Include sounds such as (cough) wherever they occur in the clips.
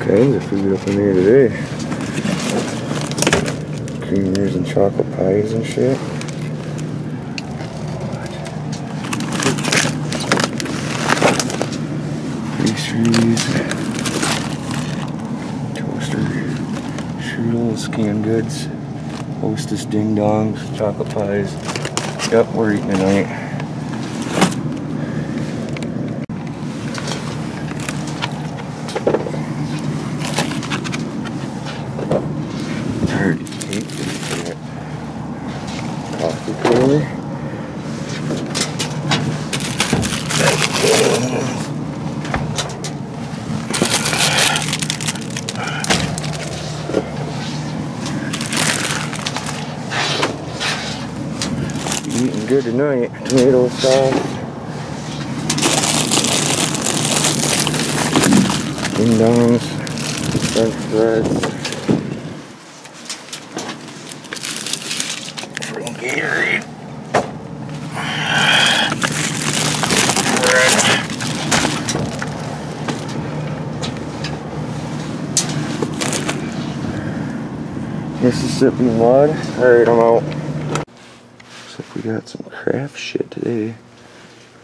kinds of food up in here today. Creamers and chocolate pies and shit. Pastries. Toaster. Strudels, canned goods. Hostess ding dongs, chocolate pies. Yep, we're eating tonight. Hard to eat this Coffee creamer. Eating good tonight. Tomato sauce. Ding dongs. French fries. Freaking Mississippi mud. Alright, I'm out. Looks like we got some craft shit today.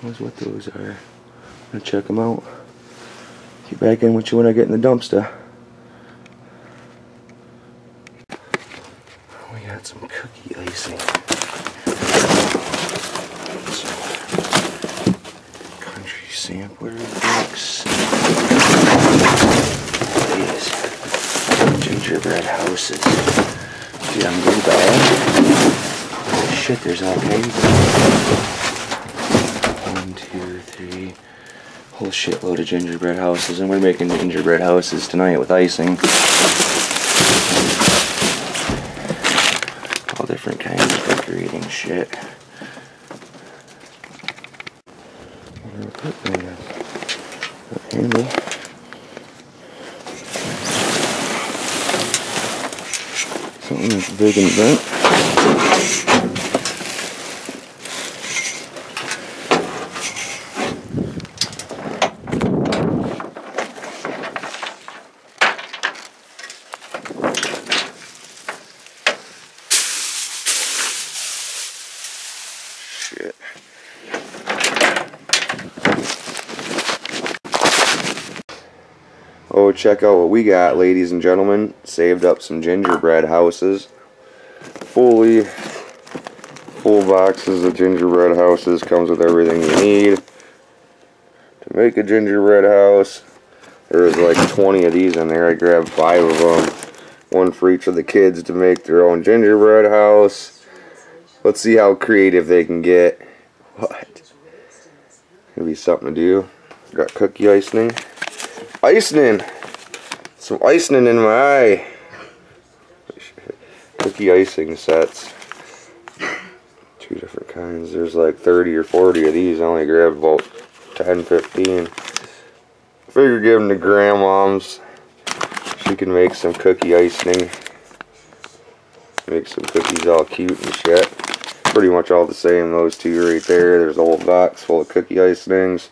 Knows what those are. I'm gonna check them out. Get back in with you when I get in the dumpster. We got some cookie icing. Country sampler mix. These Holy shit, there's all kinds. One, two, three. Whole shitload of gingerbread houses, and we're making gingerbread houses tonight with icing. All different kinds of decorating shit. Wonder Shit. Oh, check out what we got, ladies and gentlemen. Saved up some gingerbread houses. Fully full boxes of gingerbread houses. Comes with everything you need to make a gingerbread house. There's like 20 of these in there. I grabbed five of them. One for each of the kids to make their own gingerbread house. Let's see how creative they can get. What? Gonna be something to do. Got cookie icing. Icing! Some icing in my eye. Cookie icing sets. Two different kinds. There's like 30 or 40 of these. I only grabbed about 10, 15. Figure give them to grandmoms. She can make some cookie icing. Make some cookies all cute and shit. Pretty much all the same, those two right there. There's a whole box full of cookie icings.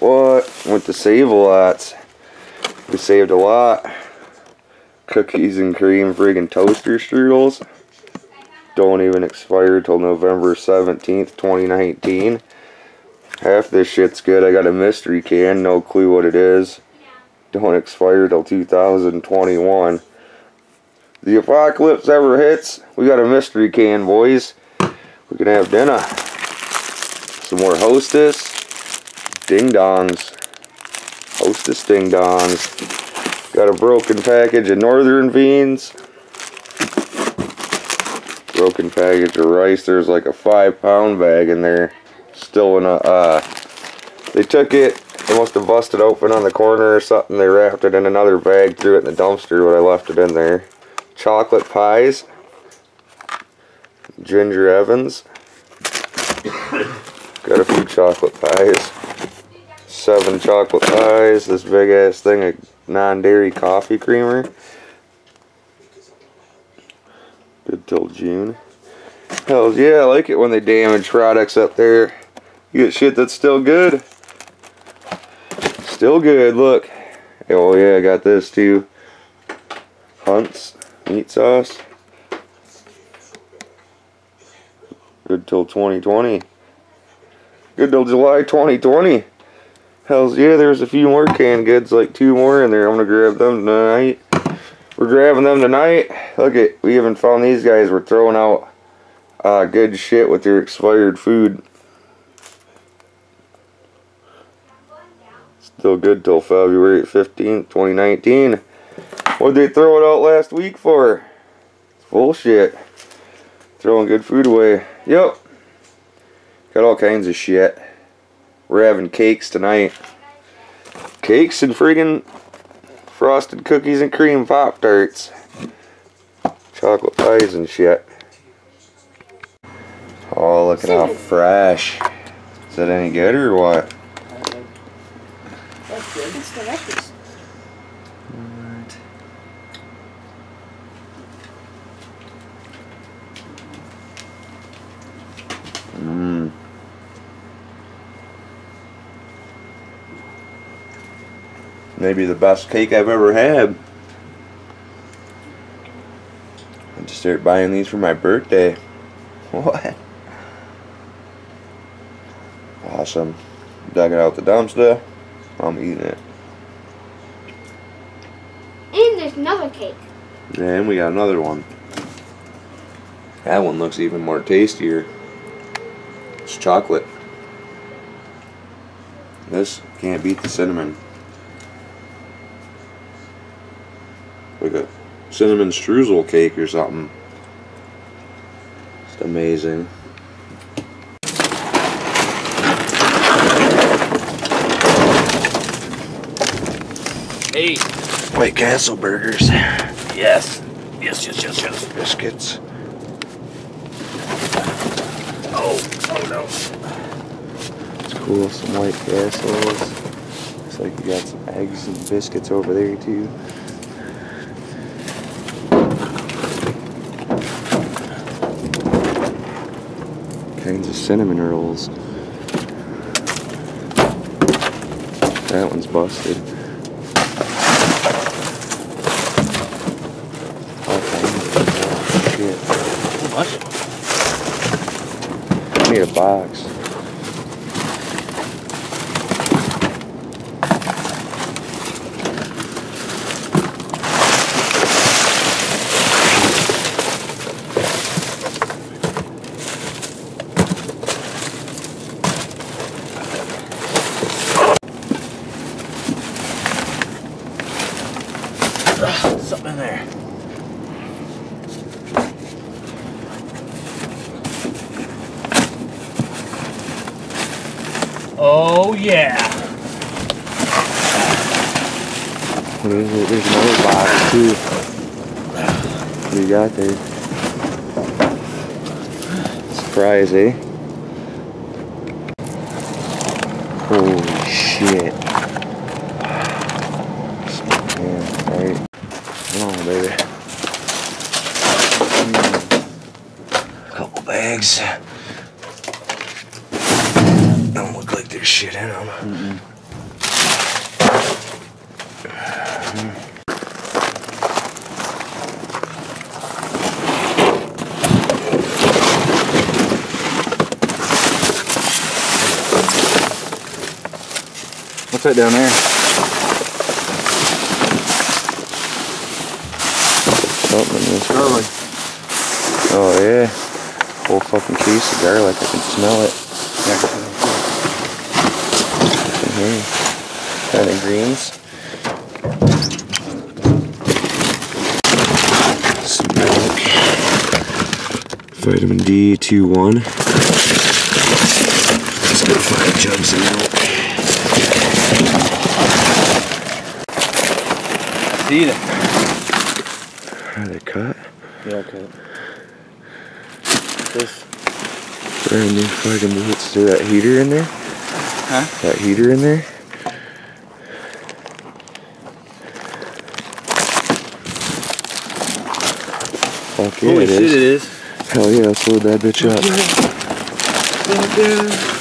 What? Went to save a lot. We saved a lot. Cookies and cream friggin' toaster strudels. Don't even expire till November 17th, 2019. Half this shit's good. I got a mystery can, no clue what it is. Don't expire till 2021. The apocalypse ever hits, we got a mystery can, boys. We can have dinner. Some more hostess. Ding dongs. Hostess ding dongs. Got a broken package of northern beans. Broken package of rice. There's like a five pound bag in there. Still in a, uh, they took it, they must have busted open on the corner or something. They wrapped it in another bag, threw it in the dumpster, but I left it in there. Chocolate pies. Ginger Evans. (coughs) Got a few chocolate pies. Seven chocolate pies. This big ass thing of non-dairy coffee creamer. Good till June. Hells yeah, I like it when they damage products up there. You get shit that's still good. Still good, look. Oh yeah, I got this too. Hunt's meat sauce. Good till 2020. Good till July 2020. Hells yeah, there's a few more canned goods, like two more in there. I'm gonna grab them tonight. We're grabbing them tonight. Look at, we even found these guys. We're throwing out uh, good shit with their expired food. Still good till February 15th, 2019. What'd they throw it out last week for? It's bullshit. Throwing good food away. Yep. Got all kinds of shit. We're having cakes tonight. Cakes and friggin' frosted cookies and cream Pop Tarts. Chocolate pies and shit. Oh, look at how fresh. Is that any good or what? That's good. It's delicious. Maybe the best cake I've ever had. I just started buying these for my birthday. (laughs) What? Awesome. Dug it out the dumpster. I'm eating it. And there's another cake. And we got another one. That one looks even more tastier. It's chocolate. This can't beat the cinnamon. Like a cinnamon streusel cake or something. It's amazing. Hey, White Castle burgers, yes. Yes, yes, yes, yes. biscuits. Oh, oh no. It's cool, some White Castles. Looks like you got some eggs and biscuits over there too. Kinds of cinnamon rolls. That one's busted. aí. What's that down there? Oh, Something in this. Garlic. Oh yeah. Whole fucking case of garlic. I can smell it. in here. Kind of greens. Vitamin D 2 1. Let's go five jugs milk. See it. Are they cut? Yeah, okay. This. Brand new fucking boots. Is there that heater in there? Huh? That heater in there? Fuck yeah, Holy it shit, is. it is. Hell yeah, let's load that bitch up.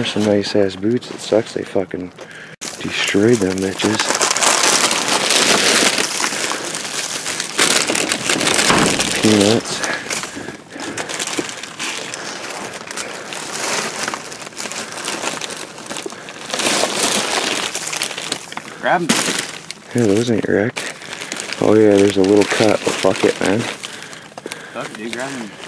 There's some nice ass boots. It sucks they fucking destroyed them bitches. Peanuts. Grab 'em. Yeah, those ain't wrecked. Oh yeah, there's a little cut, but fuck it, man. Fuck it, dude. Grab 'em.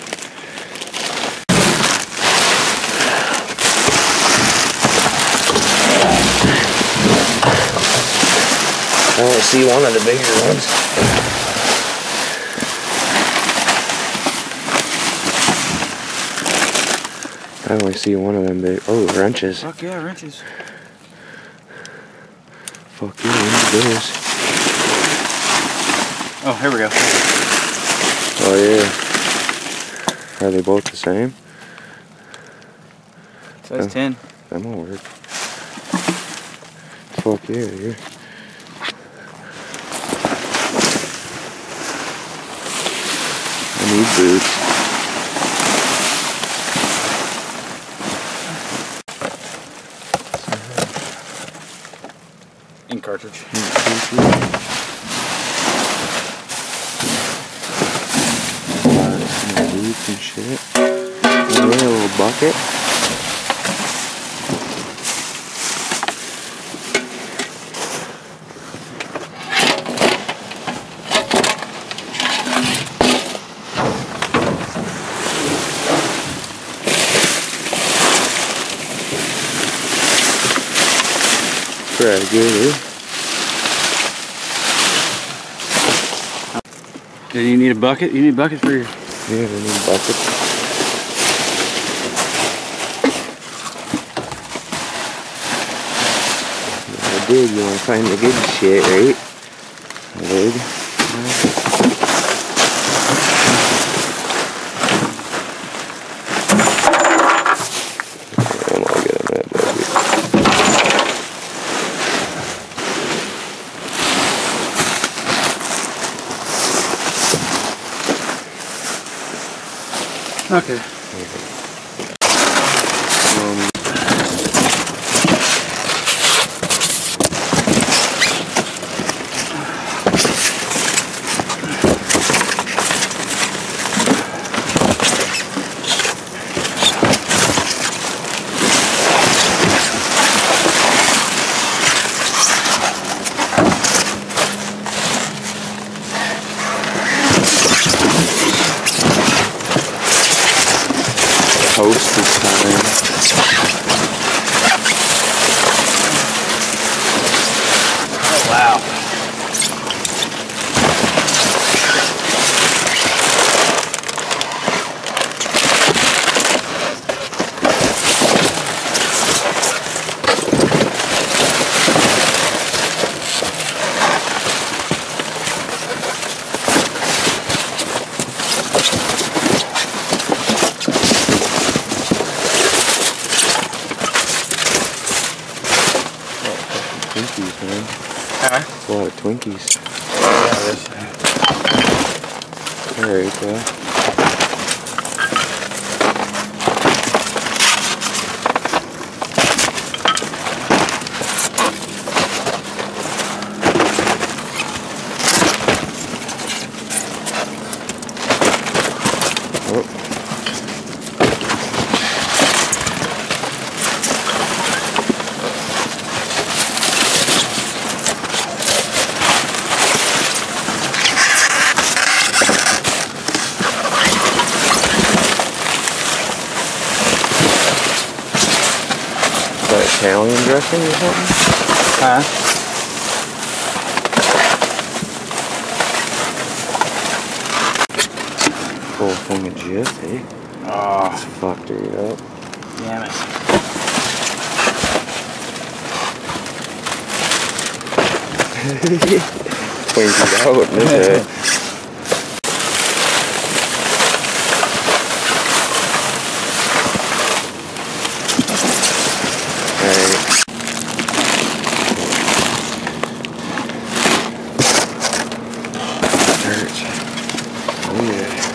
Only see one of the bigger ones. I only see one of them big. Oh, wrenches. Fuck yeah, wrenches. Fuck yeah, look at those. Oh, here we go. Oh yeah. Are they both the same? Size Oh. 10. That won't work. Fuck yeah, dude. Need boots. Ink cartridge. Some boots and shit. Oh, yeah, a little bucket. Pretty good, eh? Do you need a bucket? You need a bucket for your. Yeah, we need buckets. I did, you wanna find the good shit, right? Lid. I'm all good on that bucket. Okay. Um, toast this time. Oh, wow. Twinkies, man. Huh? That's a lot of Twinkies. Yeah, that Italian dressing or something? Huh? Full thing of Jif, eh? Oh, It's fucked her up. damn it. (laughs) Twinkies out, isn't it? (laughs) Alright. Hurts. Oh yeah.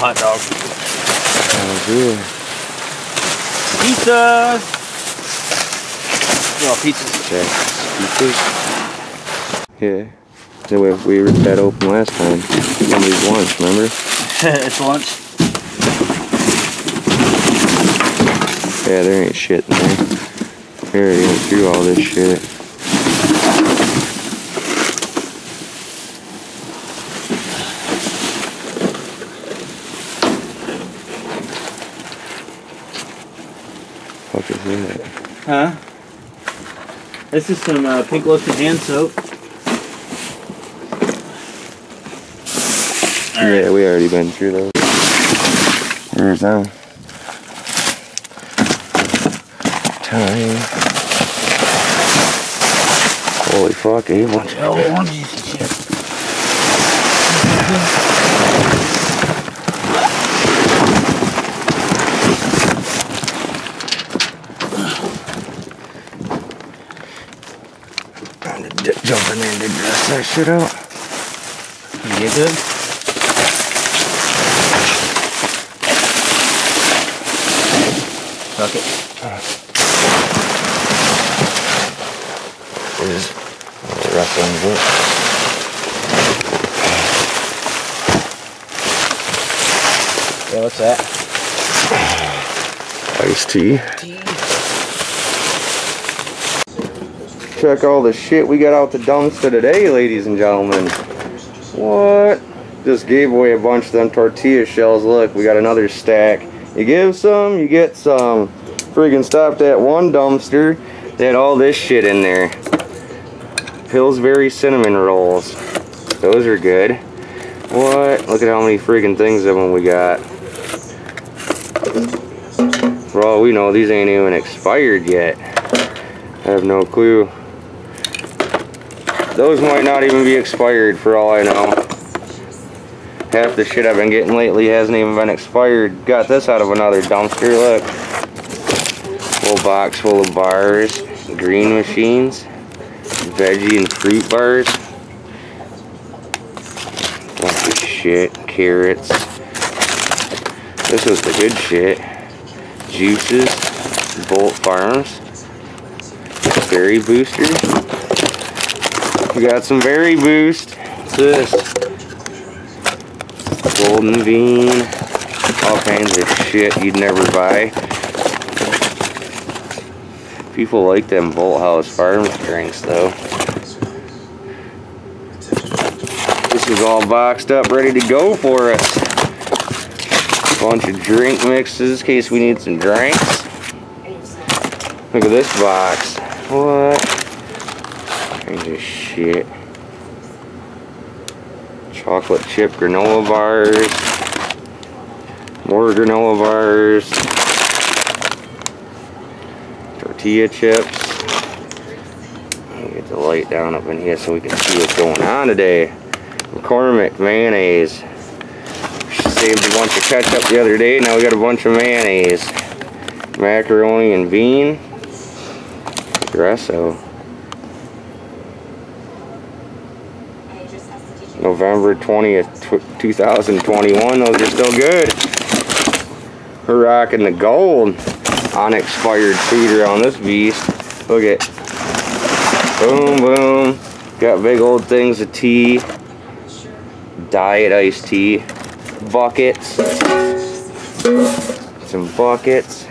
hot dog. Oh, good. Pizzas! No, pizzas. Jack's Pizzas. Yeah. So we, we ripped that open last time. Somebody's lunch, remember? (laughs) it's lunch. Yeah, there ain't shit in there. We already went through all this shit. Fuck is that? Huh? This is some uh, pink lotion hand soap. Yeah, we already been through those. There's them. Time. Holy fuck, a Oh, of oranges and shit. Time to d- jump in and dress that shit out. You good? Suck it. Is the wrestling's it. Yeah, what's that? Iced tea. Check all the shit we got out the dumpster today, ladies and gentlemen. What? Just gave away a bunch of them tortilla shells. Look, we got another stack. You give some, you get some. Friggin' stopped at one dumpster. They had all this shit in there. Pillsbury cinnamon rolls. Those are good. What? Look at how many friggin' things of them we got. For all we know, these ain't even expired yet. I have no clue. Those might not even be expired for all I know. Half the shit I've been getting lately hasn't even been expired. Got this out of another dumpster, look. Little box full of bars, green machines, veggie and fruit bars. Bunch of shit, carrots. This was the good shit juices, Bolt Farms, Berry Booster. We got some Berry Boost. What's this? Golden Bean. All kinds of shit you'd never buy. People like them Bolthouse Farms drinks though. This is all boxed up, ready to go for us bunch of drink mixes in case we need some drinks. Look at this box. What? Shit. Chocolate chip granola bars. More granola bars. Tortilla chips. Get the light down up in here so we can see what's going on today. McCormick mayonnaise. Saved a bunch of ketchup the other day. Now we got a bunch of mayonnaise. Macaroni and bean. Espresso. November 20th, 2021. Those are still good. We're rocking the gold unexpired food around this beast. Look at boom boom. Got big old things of tea. Diet iced tea buckets. Some buckets.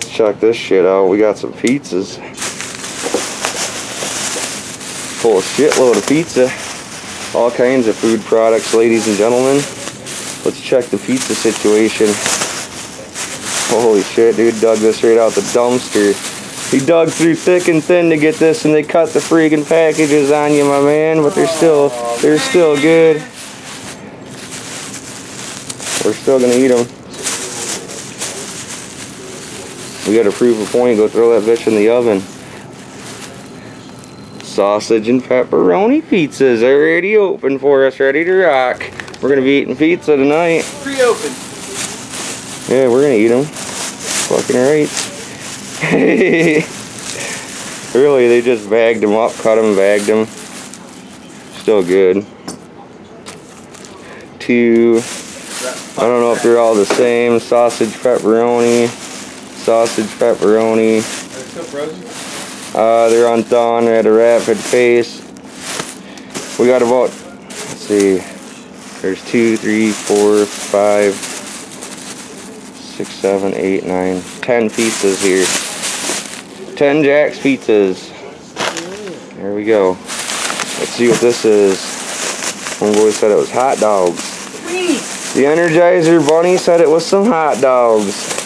Check this shit out. We got some pizzas. Full shitload of pizza. All kinds of food products, ladies and gentlemen. Let's check the pizza situation. Holy shit, dude dug this right out the dumpster. He dug through thick and thin to get this and they cut the freaking packages on you, my man, but they're still they're still good. We're still gonna eat them. We gotta prove a point. Go throw that bitch in the oven. Sausage and pepperoni pizzas already open for us, ready to rock. We're gonna be eating pizza tonight. Pre-open. Yeah, we're gonna eat them. Fucking right. (laughs) really, they just bagged them up, cut them, bagged them. Still good. Two I don't know if they're all the same. Sausage pepperoni, sausage pepperoni. Are they still frozen? Uh, they're undone at a rapid pace. We got about, let's see, there's two, three, four, five, six, seven, eight, nine, ten pizzas here. Ten Jack's pizzas. There we go. Let's see what this is. One boy said it was hot dogs. The Energizer Bunny said it was some hot dogs.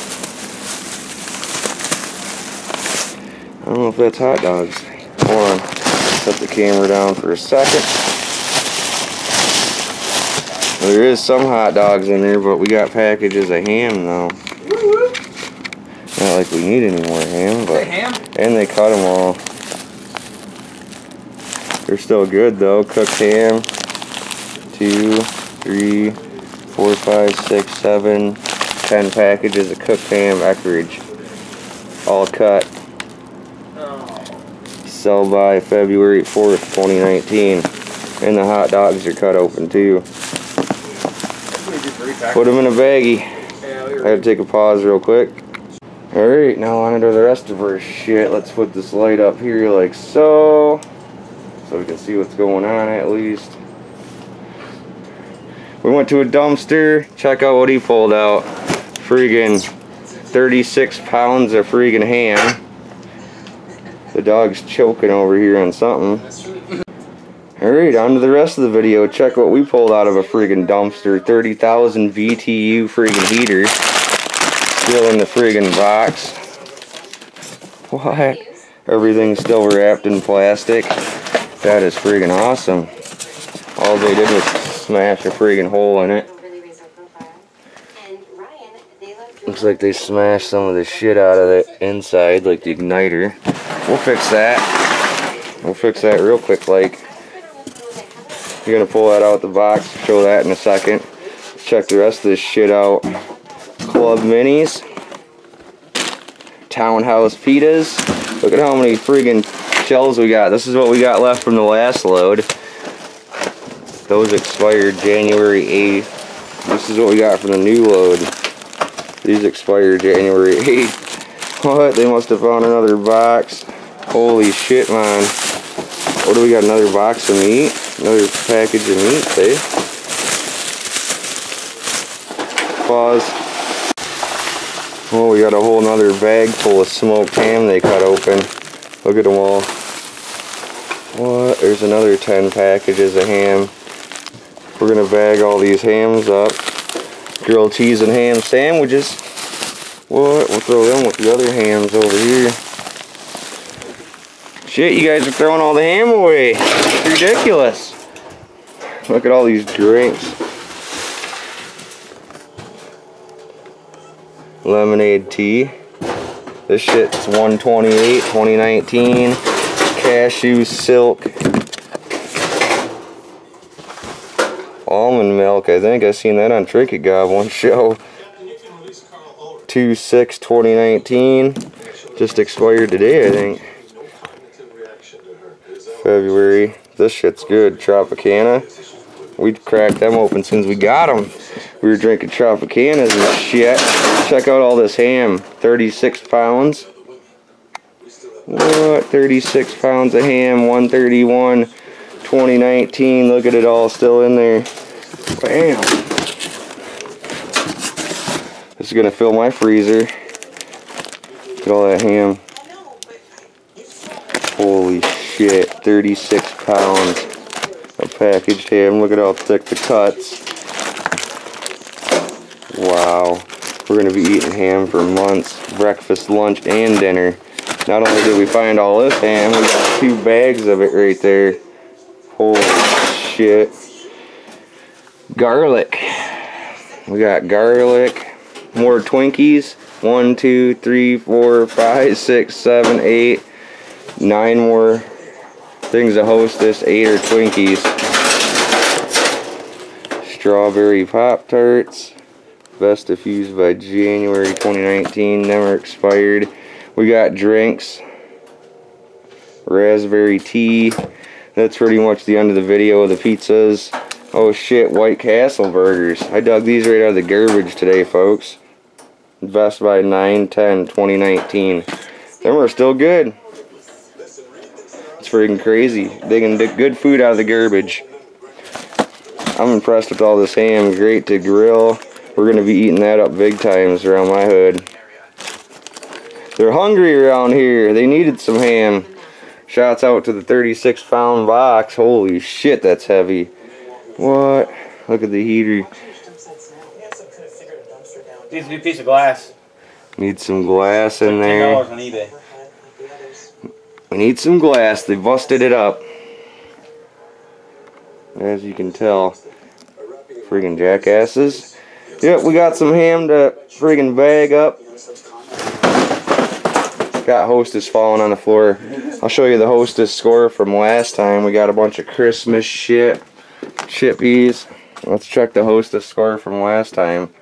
Don't know if that's hot dogs. Hold on. Set the camera down for a second. There is some hot dogs in there, but we got packages of ham now. Not like we need any more ham, but and they cut them all. They're still good though. Cooked ham. Two, three, four, five, six, seven, ten packages of cooked ham, Eckrich. All cut. Sell by February 4th, 2019. And the hot dogs are cut open too. Put them in a baggie. I gotta take a pause real quick. Alright, now on to the rest of our shit. Let's put this light up here like so. So we can see what's going on at least. We went to a dumpster. Check out what he pulled out. Freaking 36 pounds of freaking ham. The dog's choking over here on something. Alright, on to the rest of the video. Check what we pulled out of a freaking dumpster. 30,000 BTU freaking heater. Still in the friggin' box. What? Everything's still wrapped in plastic. That is friggin' awesome. All they did was smash a friggin' hole in it. Looks like they smashed some of the shit out of the inside, like the igniter. We'll fix that. We'll fix that real quick, like. You're gonna pull that out the box, show that in a second. Check the rest of this shit out. Club Minis. Townhouse Pitas. Look at how many friggin' shells we got. This is what we got left from the last load. Those expired January 8th. This is what we got from the new load. These expired January 8th. What? They must have found another box. Holy shit, man. What do we got? Another box of meat? Another package of meat, eh? Pause. Oh, we got a whole nother bag full of smoked ham they cut open. Look at them all. What? There's another 10 packages of ham. We're gonna bag all these hams up. Grilled cheese and ham sandwiches. What? We'll throw them with the other hams over here. Shit, you guys are throwing all the ham away. It's ridiculous. Look at all these drinks. Lemonade tea. This shit's 128, 2019. Cashew silk. Almond milk. I think I seen that on Tricky Gob one show. 2 6 2019. Just expired today, I think. February. This shit's good. Tropicana. We cracked them open since we got them. We were drinking Tropicanas and shit. Check out all this ham. 36 pounds. What? 36 pounds of ham. 131. 2019. Look at it all still in there. Bam. This is going to fill my freezer. Look at all that ham. Holy shit. 36 pounds of packaged ham. Look at how thick the cuts. Wow. We're going to be eating ham for months. Breakfast, lunch, and dinner. Not only did we find all this ham, we got two bags of it right there. Holy shit. Garlic. We got garlic. More Twinkies. One, two, three, four, five, six, seven, eight, nine more things of Hostess. Eight are Twinkies. Strawberry Pop Tarts. Best diffused by January 2019. Never expired. We got drinks. Raspberry tea. That's pretty much the end of the video of the pizzas. Oh shit, White Castle burgers. I dug these right out of the garbage today, folks. Best by 9 10 2019. Them are still good. It's freaking crazy. Digging di- good food out of the garbage. I'm impressed with all this ham. Great to grill. We're gonna be eating that up big times around my hood. They're hungry around here. They needed some ham. Shouts out to the 36 pound box. Holy shit, that's heavy. What? Look at the heater. Needs a new piece of glass. Need some glass in there. dollars on eBay. We need some glass. They busted it up. As you can tell. Friggin' jackasses. Yep, we got some ham to friggin' bag up. Got hostess falling on the floor. I'll show you the hostess score from last time. We got a bunch of Christmas shit. Chippies. Let's check the hostess score from last time.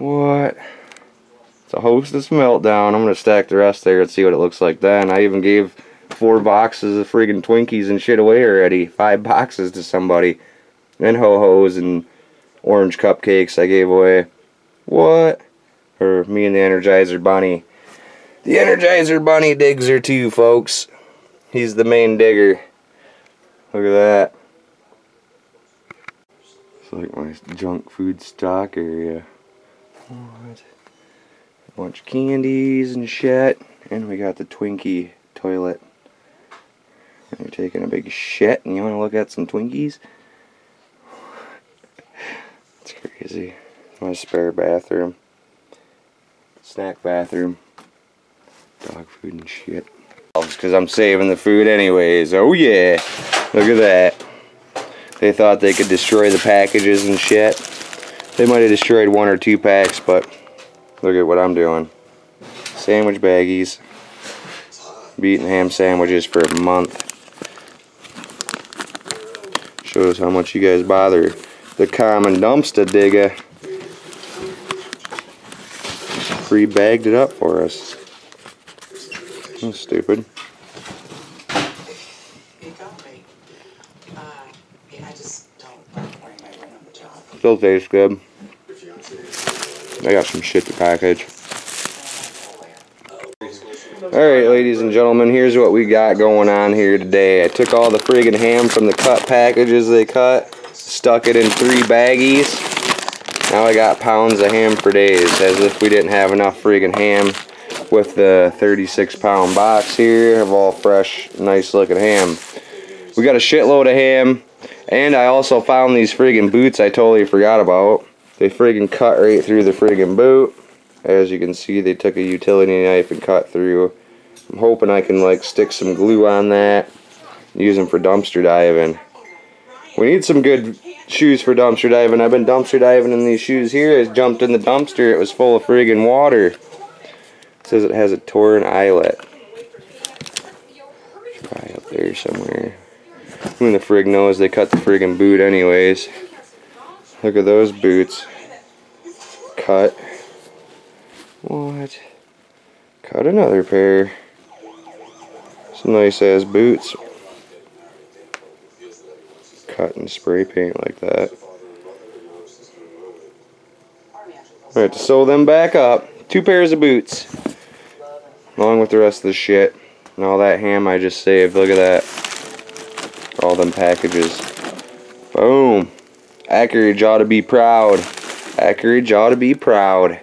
What? It's a hostess meltdown. I'm gonna stack the rest there and see what it looks like then. I even gave four boxes of friggin' Twinkies and shit away already. Five boxes to somebody. And ho-hos and orange cupcakes I gave away. What? Or me and the Energizer Bunny. The Energizer Bunny digs her too, folks. He's the main digger. Look at that. It's like my junk food stock area. A bunch of candies and shit. And we got the Twinkie toilet. And you're taking a big shit and you want to look at some Twinkies? (sighs) It's crazy. My spare bathroom. Snack bathroom. Dog food and shit. Because I'm saving the food anyways. Oh yeah. Look at that. They thought they could destroy the packages and shit. They might have destroyed one or two packs, but look at what I'm doing. Sandwich baggies. Beating ham sandwiches for a month. Shows how much you guys bother the common dumpster digger. Free bagged it up for us. That's stupid. You got me. Uh, yeah, I just don't like wearing my ring on the job. Still tastes good. I got some shit to package. Alright, ladies and gentlemen, here's what we got going on here today. I took all the friggin' ham from the cut packages they cut, stuck it in three baggies. Now I got pounds of ham for days, as if we didn't have enough friggin' ham with the 36 pound box here of all fresh, nice looking ham. We got a shitload of ham, and I also found these friggin' boots I totally forgot about. They friggin' cut right through the friggin' boot. As you can see, they took a utility knife and cut through. I'm hoping I can like stick some glue on that. Use them for dumpster diving. We need some good shoes for dumpster diving. I've been dumpster diving in these shoes here. I jumped in the dumpster. It was full of friggin' water. It says it has a torn eyelet. Probably up there somewhere. Who in the frig knows? They cut the friggin' boot anyways. Look at those boots. Cut. What? Cut another pair. Some nice ass boots. Cut and spray paint like that. I have to sew them back up. Two pairs of boots. Along with the rest of the shit. And all that ham I just saved. Look at that. All them packages. Boom. Eckrich ought to be proud. Eckrich ought to be proud.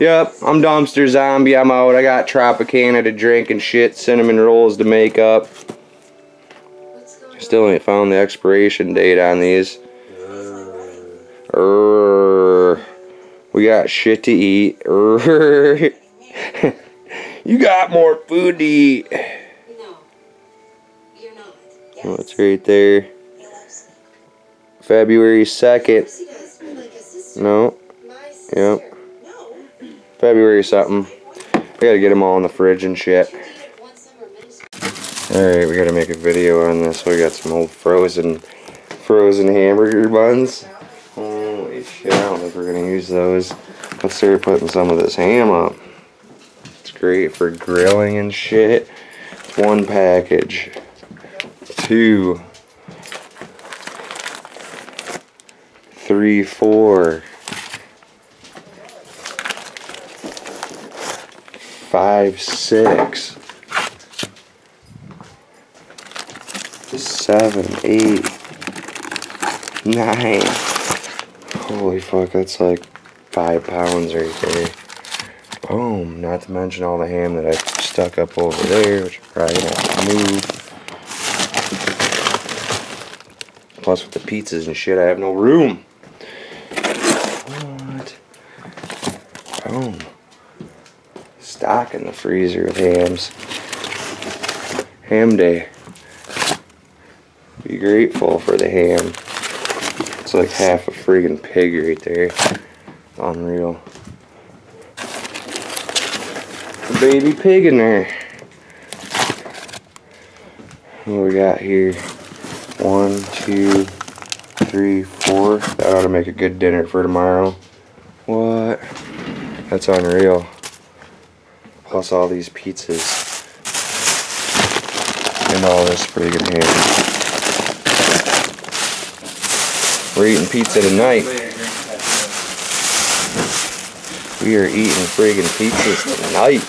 Yep, I'm dumpster zombie. I'm out. I got Tropicana to drink and shit. Cinnamon rolls to make up. Still ain't found the expiration date on these. Err. We got shit to eat. (laughs) You got more food to eat. No, you're not. Oh, it's right there. February 2nd. No. Yep. February something. I gotta get them all in the fridge and shit. Alright, we gotta make a video on this. We got some old frozen frozen hamburger buns. Holy shit, I don't think we're gonna use those. Let's start putting some of this ham up. It's great for grilling and shit. One package. Two. Three, four, five, six, seven, eight, nine. Holy fuck, that's like five pounds right there. Boom. Not to mention all the ham that I stuck up over there, which I'm probably gonna move. Plus with the pizzas and shit, I have no room. What? Boom. Stock in the freezer with hams. Ham day. Be grateful for the ham. It's like half a friggin' pig right there. Unreal. A baby pig in there. What we got here? One, two, three, four. That ought to make a good dinner for tomorrow. What? That's unreal. Plus all these pizzas. And all this friggin' ham. We're eating pizza tonight. We are eating friggin' pizzas tonight.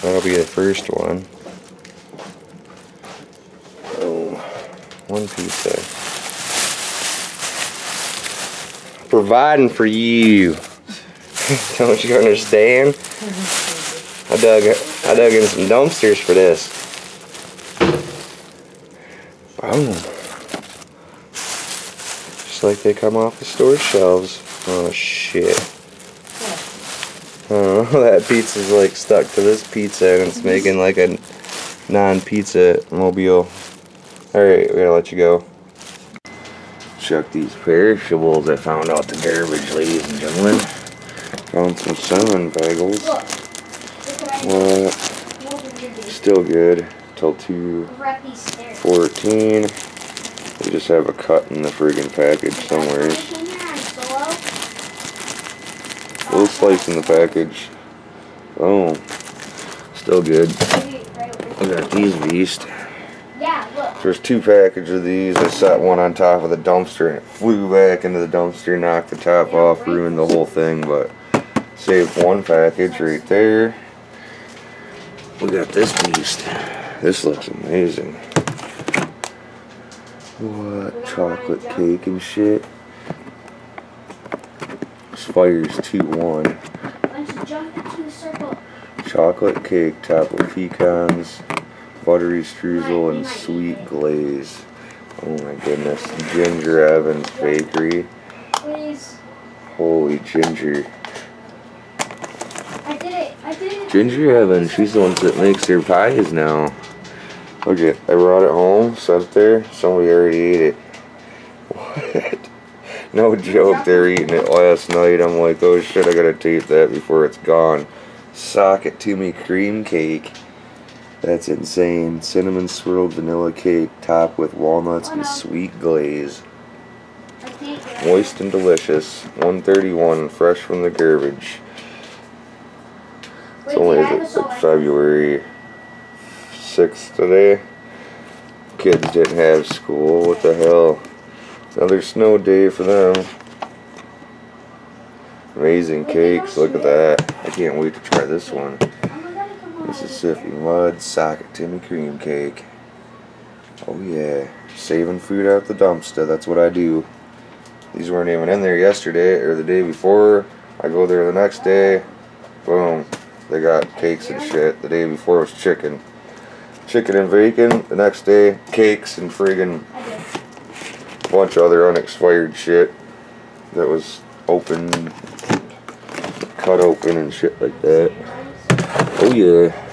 That'll be the first one. Oh, one pizza. Providing for you. (laughs) Don't you understand? I dug I dug in some dumpsters for this. Boom. Just like they come off the store shelves. Oh shit. Oh, (laughs) that pizza's like stuck to this pizza and it's making like a non-pizza mobile. Alright, we're gonna let you go. Check these perishables I found out the garbage, ladies and gentlemen. Found some cinnamon bagels. Look. Look what I What? What did you do? Still good. Till 214. Over at these stairs. They just have a cut in the friggin' package somewhere. I came here on solo. Little slice in the package. Oh. Still good. Maybe right over I here. got these beast. Yeah, look. There's two packages of these. I set one on top of the dumpster and it flew back into the dumpster, knocked the top off, ruined the whole thing, but saved one package right there. We got this beast. This looks amazing. What? Chocolate cake and shit. Spires 2-1. Why don't you jump into the circle? Chocolate cake topped with pecans, buttery streusel, and sweet glaze. Oh my goodness. Ginger Evans Bakery. Holy ginger. I did it. I did it. Ginger Evans, she's the one that makes her pies now. Look at, I brought it home, set it there, somebody already ate it. (laughs) What? No joke, they're eating it last night. I'm like, oh shit, I gotta tape that before it's gone. Sock it to me cream cake. That's insane. Cinnamon swirled vanilla cake topped with walnuts and sweet glaze. I can't get it. Moist and delicious. 131, fresh from the garbage. It's only did I like? February 6th today. Kids didn't have school. What the hell? Another snow day for them. Amazing cakes. Look at that. I can't wait to try this one. Mississippi Mud Sock it to me Cream Cake. Oh yeah. Saving food out the dumpster. That's what I do. These weren't even in there yesterday or the day before. I go there the next day. Boom. They got cakes and shit. The day before was chicken. Chicken and bacon. The next day, cakes and friggin' bunch of other unexpired shit that was open, cut open and shit like that. Oh yeah.